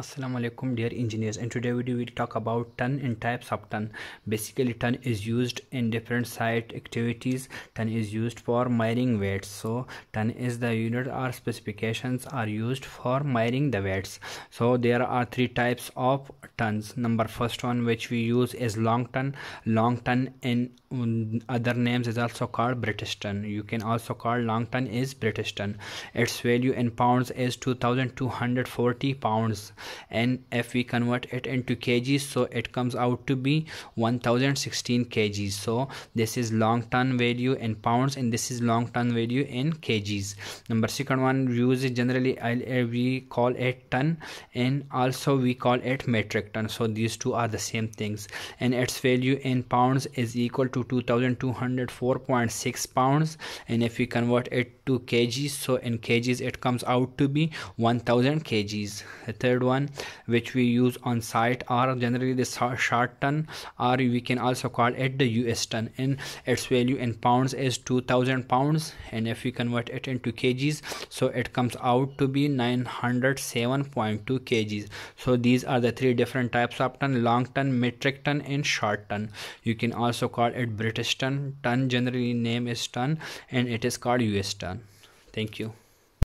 Assalamu alaikum dear engineers. In today's video we talk about ton and types of ton basically ton is used in different site activities. Ton is used for measuring weights. So ton is the unit or specifications are used for measuring the weights. So there are three types of tons number first one which we use is long ton long ton in other names is also called british ton you can also call long ton is british ton its value in pounds is 2240 pounds and if we convert it into kgs so it comes out to be 1016 kgs. So this is long ton value in pounds and this is long ton value in kgs. Number second one use generally uh, we call it ton and also we call it metric ton. So these two are the same things. And its value in pounds is equal to 2204.6 pounds. And if we convert it to kgs so in kgs it comes out to be 1000 kgs. The third one which we use on site are generally the short ton or we can also call it the us ton. And its value in pounds is 2000 pounds and if we convert it into kgs so it comes out to be 907.2 kgs. So these are the three different types of ton long ton metric ton and short ton. You can also call it british ton. Ton generally name is ton and it is called us ton. Thank you